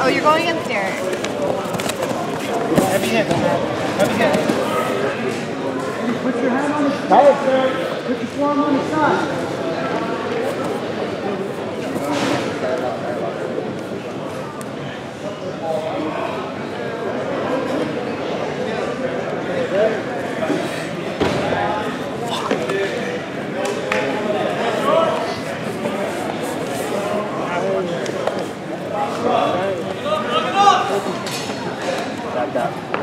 Oh, you're going Derek. Heavy man. Heavy hit. Put your hand on the side. Put your forearm on the side. That.